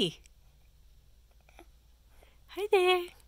Hi. There.